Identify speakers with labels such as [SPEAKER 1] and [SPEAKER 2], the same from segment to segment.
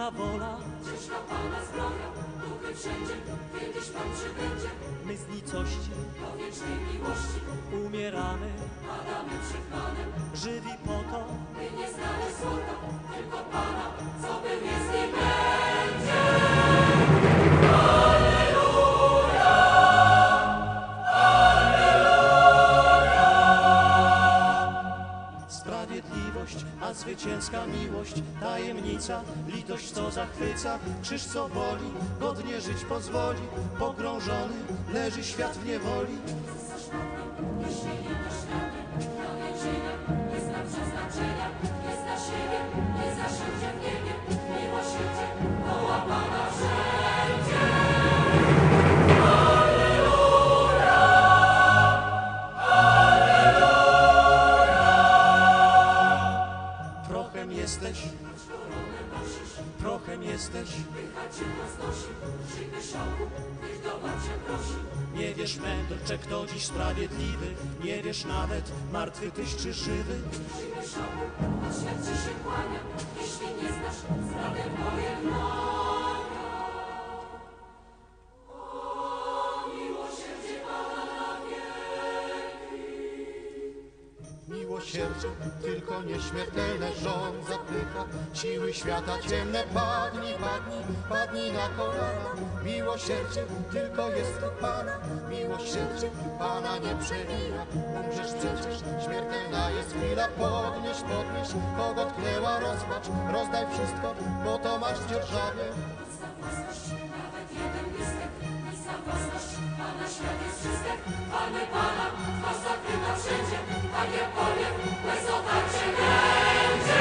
[SPEAKER 1] trudna wola,
[SPEAKER 2] ciężka Pana zbroja, duchy wszędzie, kiedyś Pan przybędzie,
[SPEAKER 1] my z nicości
[SPEAKER 2] do wiecznej miłości,
[SPEAKER 1] umieramy,
[SPEAKER 2] padamy przed Panem,
[SPEAKER 1] żywi po to,
[SPEAKER 2] by nie znali złota, tylko Pana, co był jest
[SPEAKER 1] zwycięska miłość, tajemnica, litość co zachwyca, krzyż co boli, godnie żyć pozwoli, pogrążony leży świat w niewoli.
[SPEAKER 2] Nie
[SPEAKER 1] jesteś,
[SPEAKER 2] Dycha cię roznosi, przyjmy szoku, tych do cię prosi.
[SPEAKER 1] nie wiesz mędrcze kto dziś sprawiedliwy, nie wiesz nawet martwy tyś czy żywy.
[SPEAKER 2] Przyjmy szoku, ci się kłania, jeśli nie znasz zdradę pojednania. O,
[SPEAKER 3] Tylko nieśmiertelne rząd zapycha Siły świata ciemne, padnij, padnij, padnij na kolana. Miłosierdzie, tylko jest u Pana. Miłosierdzie, Pana nie przemija Umrzesz przecież, śmiertelna jest chwila. Podnieś, podnieś, kogo tknęła rozpacz. Rozdaj wszystko, bo to masz dzierżawie
[SPEAKER 2] wszystek. Chwalmy Pana, twarz wszędzie, tak jak powiew, łez otarcie będzie.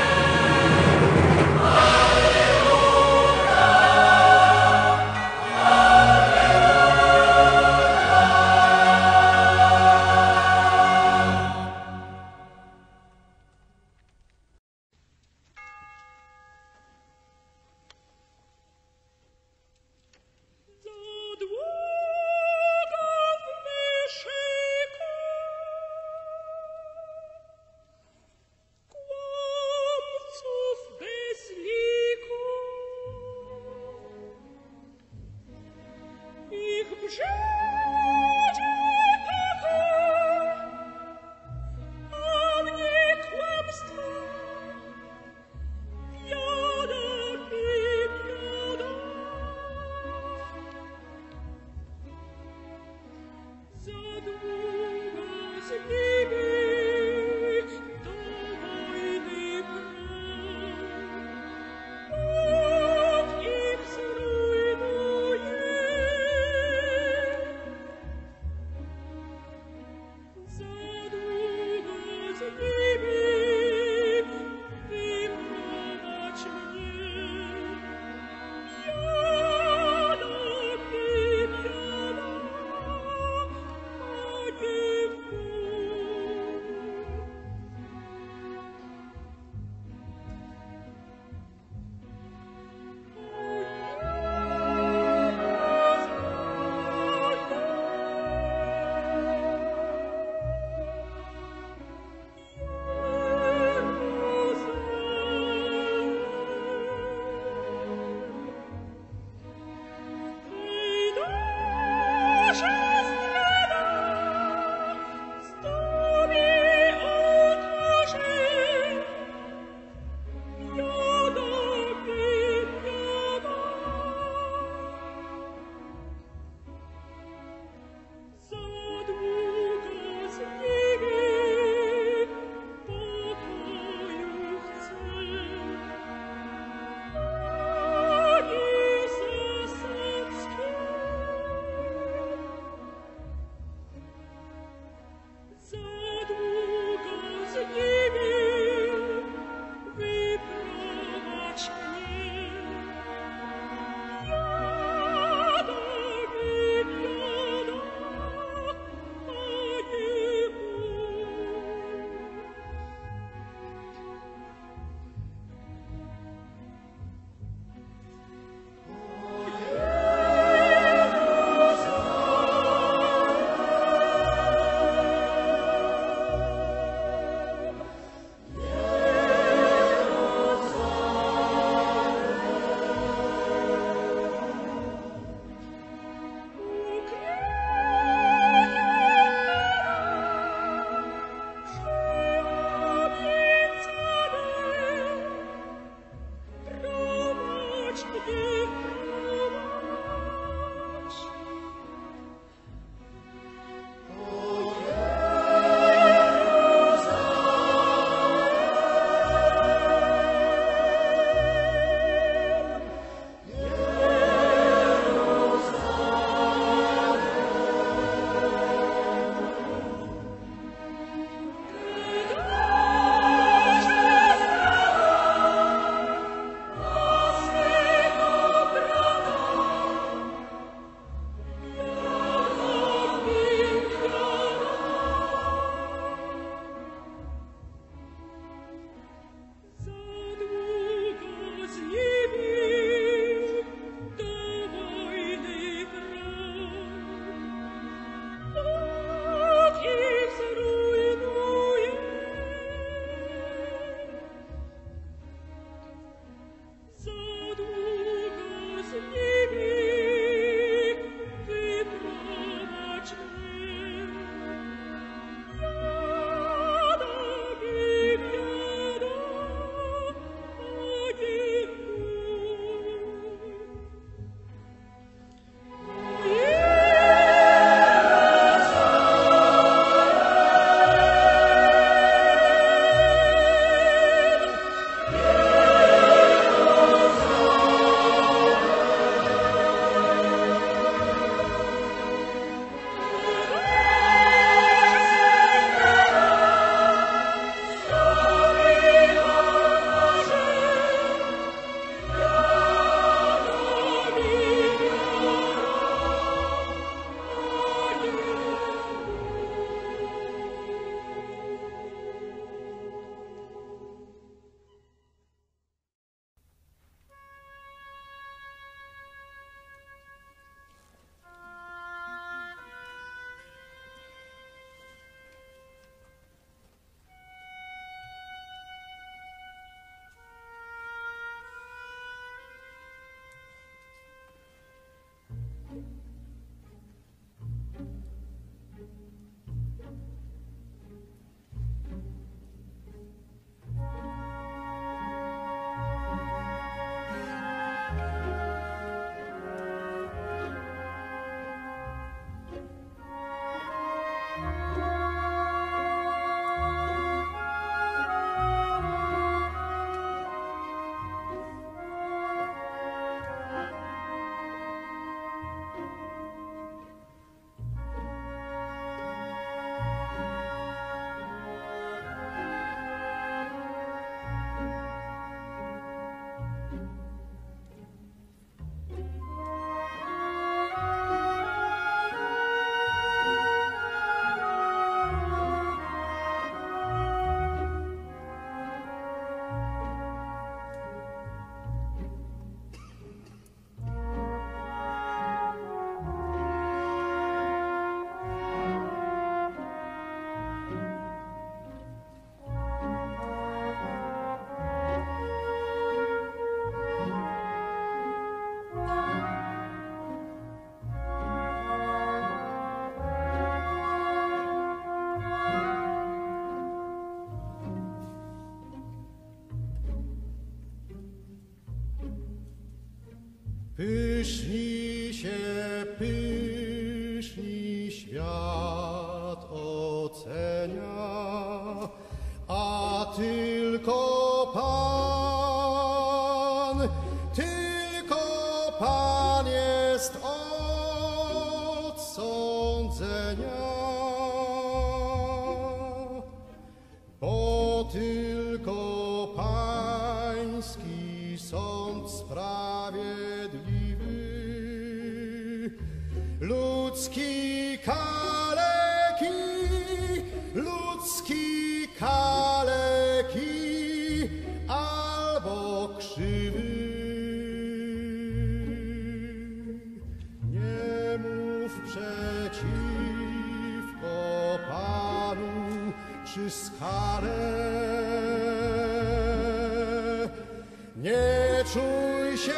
[SPEAKER 3] Czuj się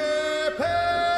[SPEAKER 3] pewnie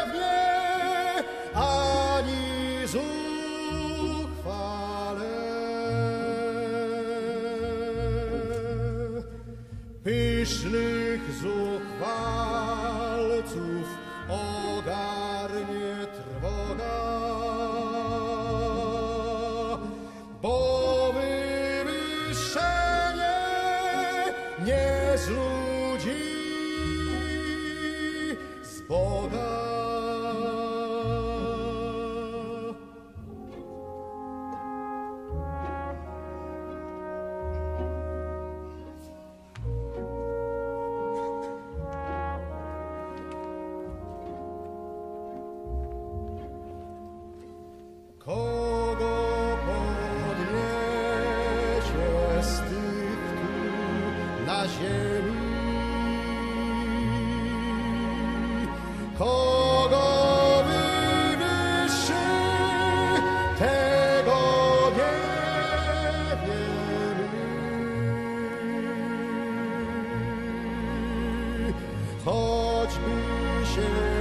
[SPEAKER 3] Choćby się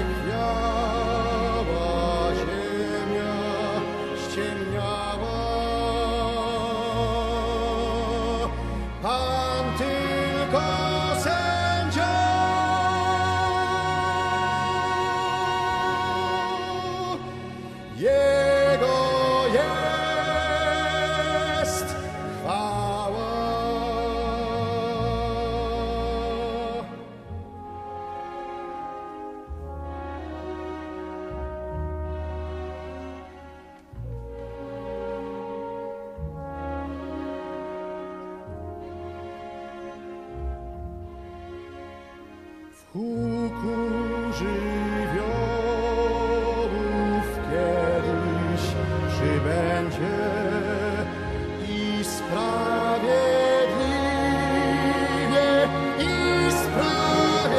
[SPEAKER 3] huku żywiołów kiedyś przybędzie i sprawiedliwie, i sprawiedliwie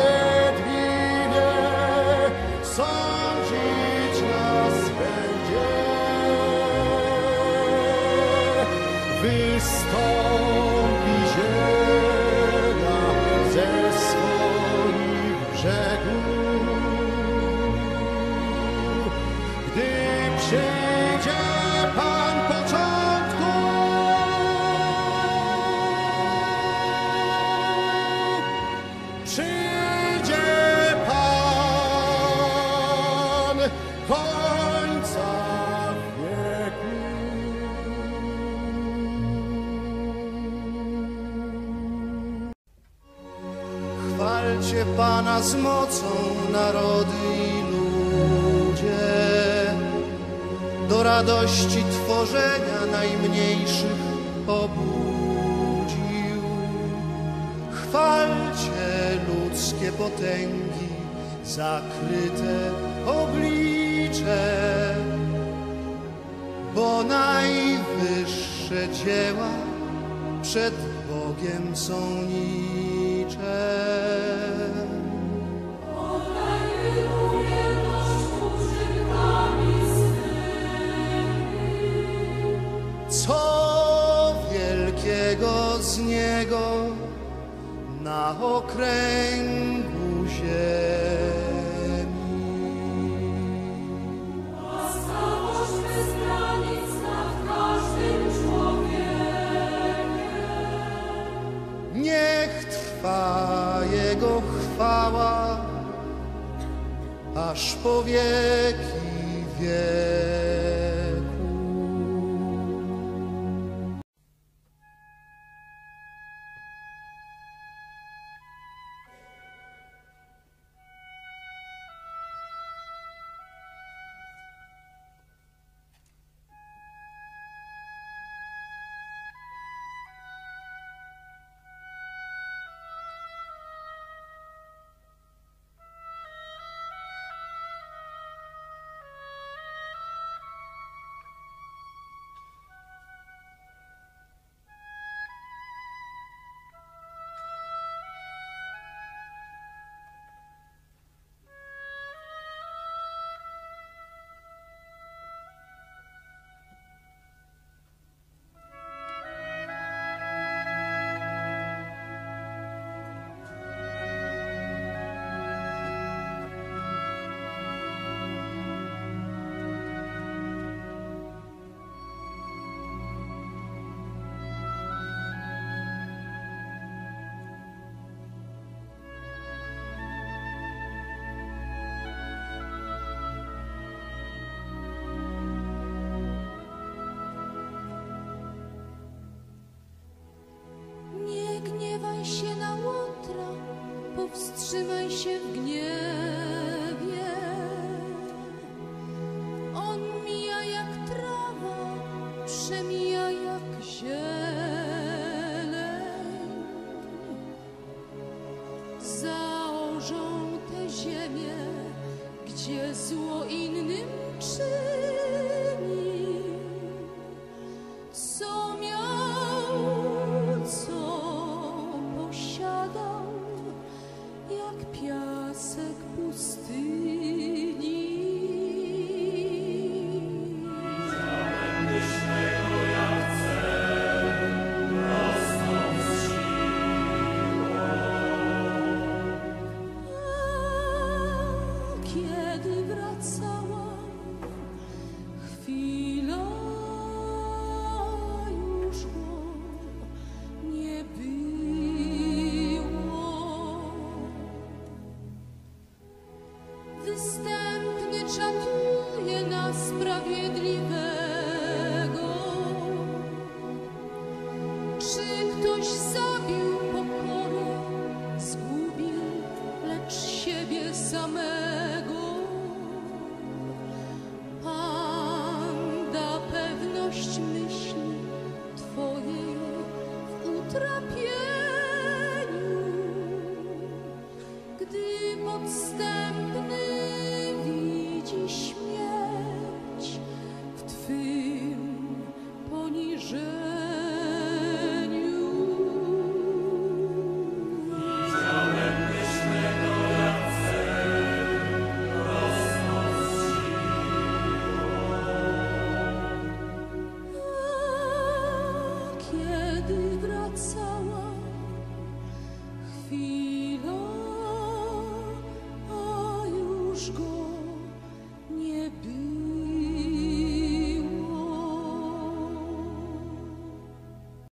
[SPEAKER 3] sądzić nas będzie.
[SPEAKER 4] Chwalcie Pana z mocą narody i ludzie, do radości tworzenia najmniejszych pobudził. Chwalcie ludzkie potęgi, zakryte oblicze, bo najwyższe dzieła przed Bogiem są nicze. Okręgu ziemi.
[SPEAKER 2] Łaskawość bez granic nad każdym człowiekiem.
[SPEAKER 4] Niech trwa Jego chwała, aż po wieki
[SPEAKER 2] wieku.